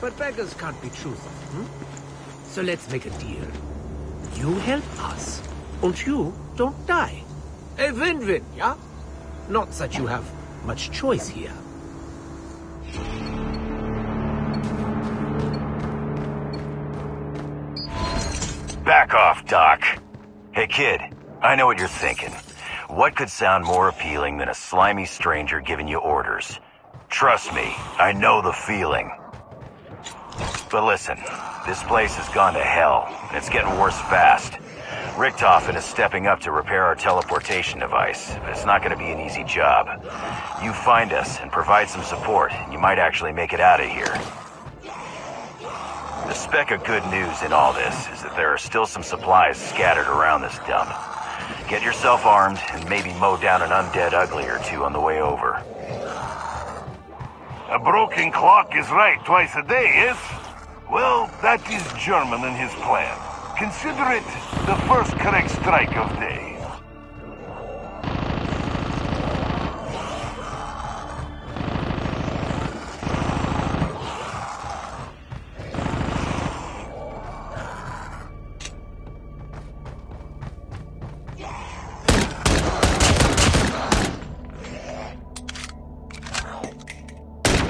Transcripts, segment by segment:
But beggars can't be choosers, hmm? So let's make a deal. You help us, and you don't die. A win-win, yeah? Not that you have much choice here. Back off, Doc. Hey, kid, I know what you're thinking. What could sound more appealing than a slimy stranger giving you orders? Trust me, I know the feeling. But listen, this place has gone to hell, and it's getting worse fast. Richtofen is stepping up to repair our teleportation device, but it's not going to be an easy job. You find us and provide some support, and you might actually make it out of here. The speck of good news in all this is that there are still some supplies scattered around this dump. Get yourself armed and maybe mow down an undead ugly or two on the way over. A broken clock is right twice a day, yes? Well, that is German in his plan. Consider it the first correct strike of day.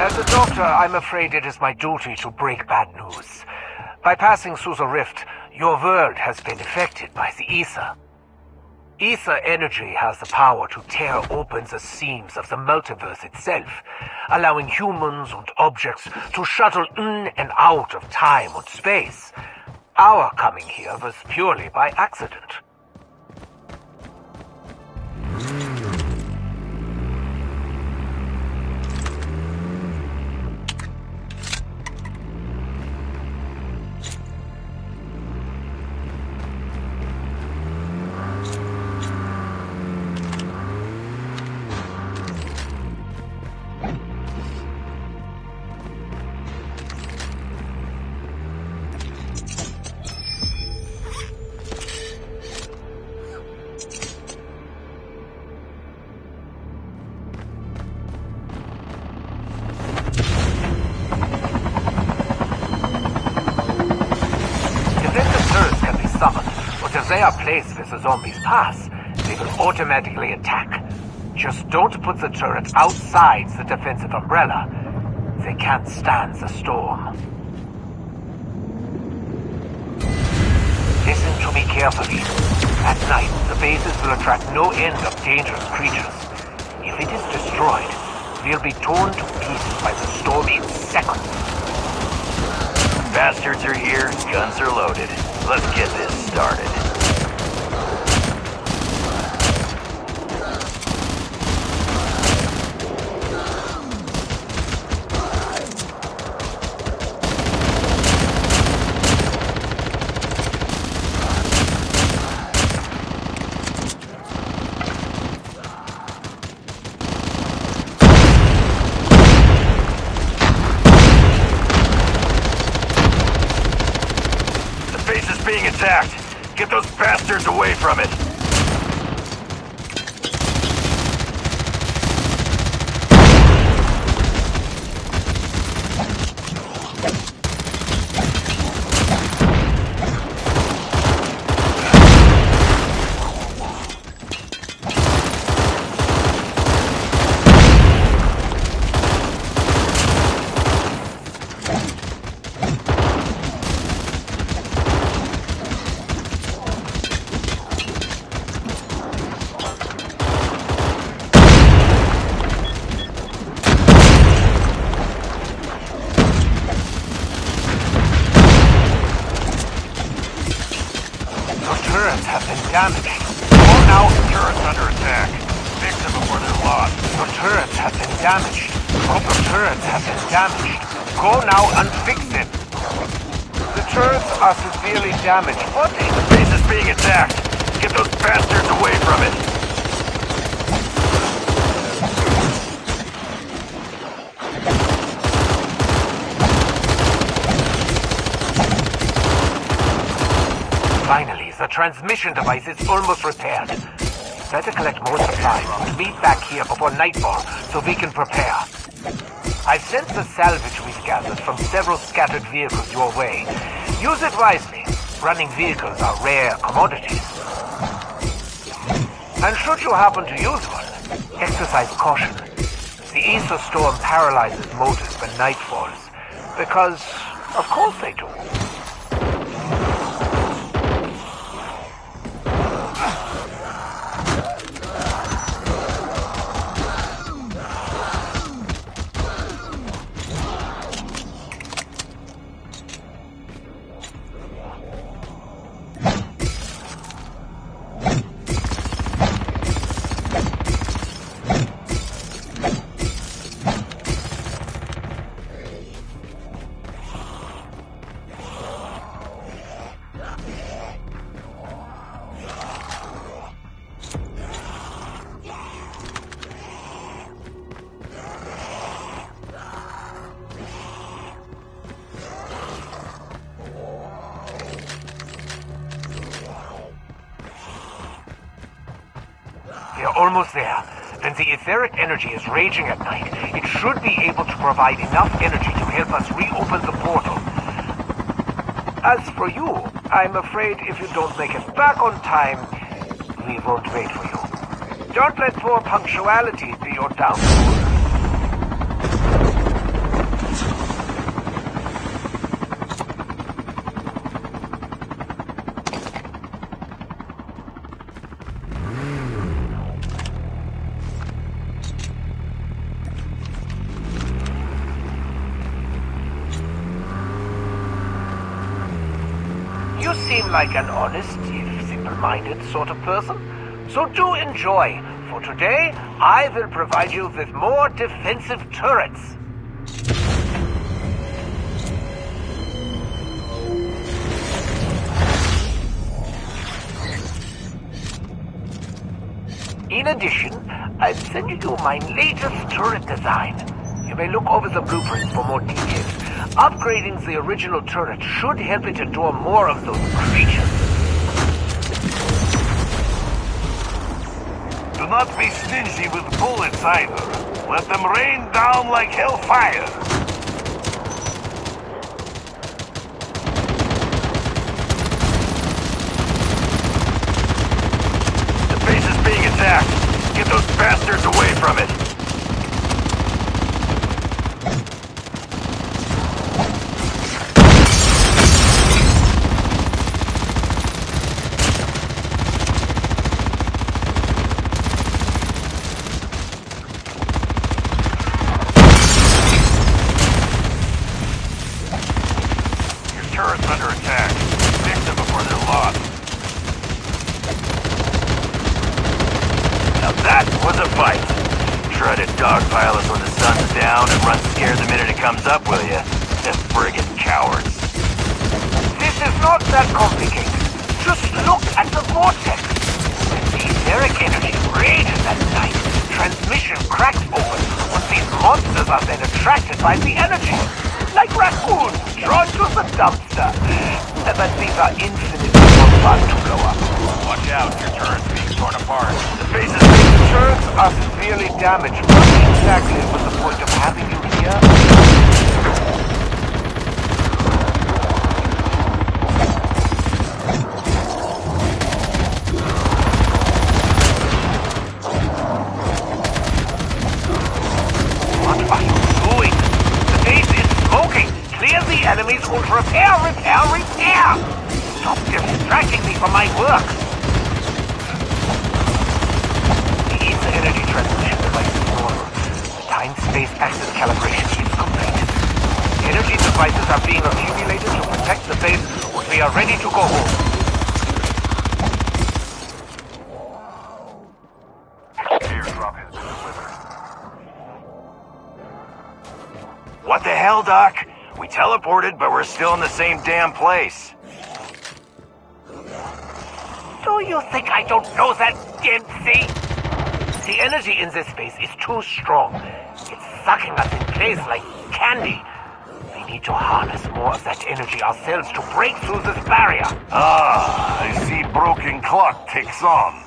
As a doctor, I'm afraid it is my duty to break bad news. By passing through the rift, your world has been affected by the ether. Ether energy has the power to tear open the seams of the multiverse itself, allowing humans and objects to shuttle in and out of time and space. Our coming here was purely by accident. They are placed where the zombies pass, they will automatically attack. Just don't put the turret outside the defensive umbrella. They can't stand the storm. Listen to me carefully. At night, the bases will attract no end of dangerous creatures. If it is destroyed, they'll be torn to pieces by the storm in seconds. Bastards are here, guns are loaded. Let's get this started. The base is being attacked. Get those bastards away from it. Turrets have been damaged. Go now. Turrets under attack. Fix them before they're lost. Your turrets have been damaged. Your turrets have been damaged. Go now and fix them. The turrets are severely damaged. What? Base is being attacked. Get those bastards away from it. Finally, the transmission device is almost repaired. Better collect more supplies and meet back here before nightfall so we can prepare. I've sent the salvage we've gathered from several scattered vehicles your way. Use it wisely. Running vehicles are rare commodities. And should you happen to use one, exercise caution. The ether storm paralyzes motors when night falls. Because, of course they do. Almost there. And the etheric energy is raging at night, it should be able to provide enough energy to help us reopen the portal. As for you, I'm afraid if you don't make it back on time, we won't wait for you. Don't let poor punctuality be your downfall. Seem like an honest, if simple-minded sort of person. So do enjoy. For today, I will provide you with more defensive turrets. In addition, I'm sending you my latest turret design. You may look over the blueprints for more details. Upgrading the original turret should help it endure more of those creatures. Do not be stingy with bullets either. Let them rain down like hellfire. The base is being attacked. Get those bastards away from it. Your turret's under attack. Fix them before they're lost. Now that was a fight. Try to dogpile us when the sun's down and run scared the minute it comes up, will you? Them friggin' cowards. This is not that complicated. Just look at the vortex. The etheric energy rages at night, transmission cracks open when these monsters are then attracted by the energy. Like raccoons drawn to the dumpster. But these are infinitely fun to blow up. Watch out, your turret's being torn apart. The base's turrets are severely damaged. What exactly was the point of having you here? What are you doing? The base is smoking! Clear the enemies and repair, repair, repair! Stop distracting me from my work! The ether energy transmission device is normal. The time-space access calibration is complete. Energy devices are being accumulated to protect the base when we are ready to go home. What the hell, Doc? We teleported, but we're still in the same damn place. Do you think I don't know that, Dempsey? The energy in this space is too strong. It's sucking us in place like candy. We need to harness more of that energy ourselves to break through this barrier. Ah, I see broken clock ticks on.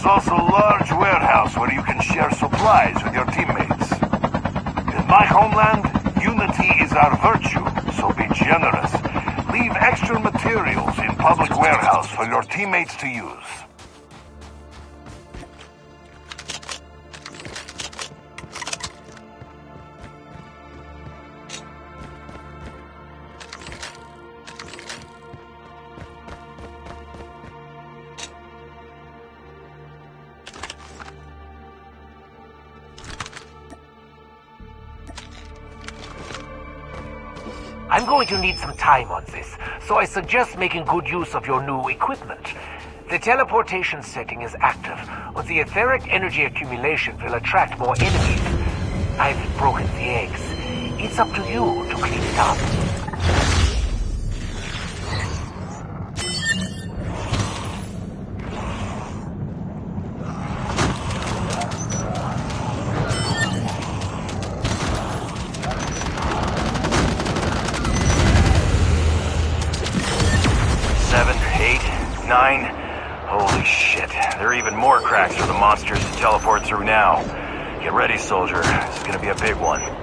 There's also a large warehouse where you can share supplies with your teammates. In my homeland, unity is our virtue, so be generous. Leave extra materials in public warehouse for your teammates to use. I'm going to need some time on this, so I suggest making good use of your new equipment. The teleportation setting is active, but the etheric energy accumulation will attract more enemies. I've broken the eggs. It's up to you to clean it up. Nine. Holy shit. There are even more cracks for the monsters to teleport through now. Get ready, soldier. This is gonna be a big one.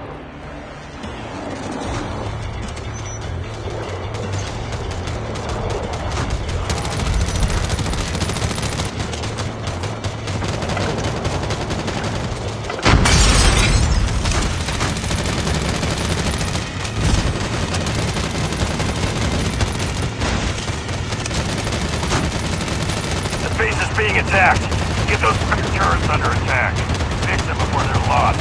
Being attacked. Get those turrets under attack. Fix them before they're lost.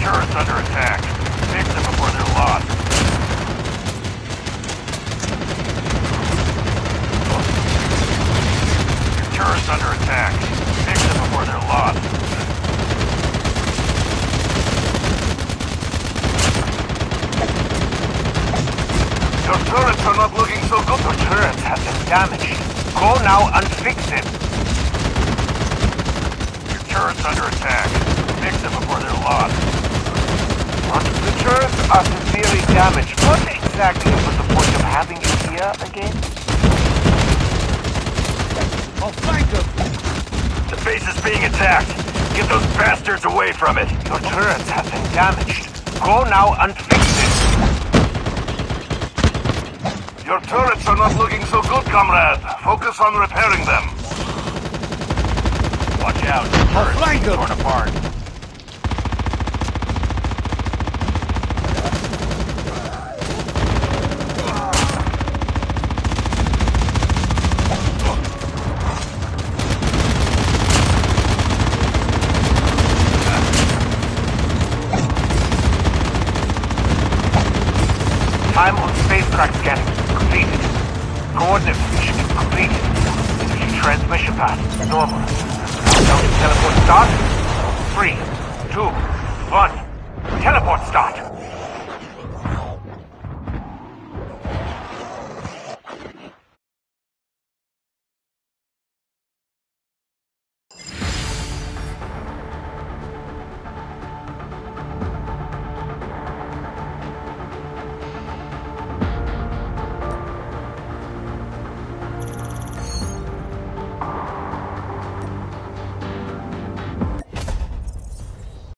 Turrets under attack. Fix them before they're lost. Turrets under attack. Fix them before they're lost. Your turrets are not looking so good. Your turrets have been damaged. Go now and fix them. Your turret's under attack. Fix them before they're lost. The turrets are severely damaged. What exactly was the point of having you here again? I'll flank them! The base is being attacked. Get those bastards away from it. Your turrets have been damaged. Go now and fix it. Your turrets are not looking so good, comrade. Focus on repairing them. Watch out. Turret's torn apart.